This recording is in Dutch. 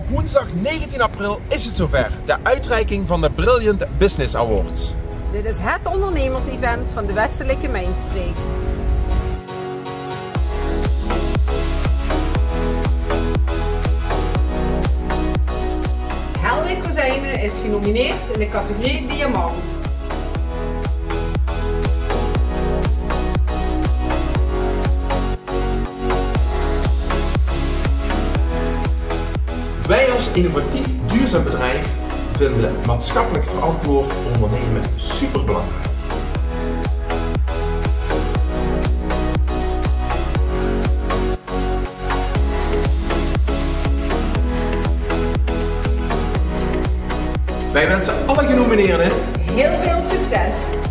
Op woensdag 19 april is het zover, de uitreiking van de Brilliant Business Awards. Dit is het ondernemers-event van de Westelijke Mijnstreek. Helweg Kozijnen is genomineerd in de categorie Diamant. Wij als innovatief duurzaam bedrijf vinden maatschappelijk verantwoord ondernemen superbelangrijk. Wij wensen alle genomineerden Heel veel succes!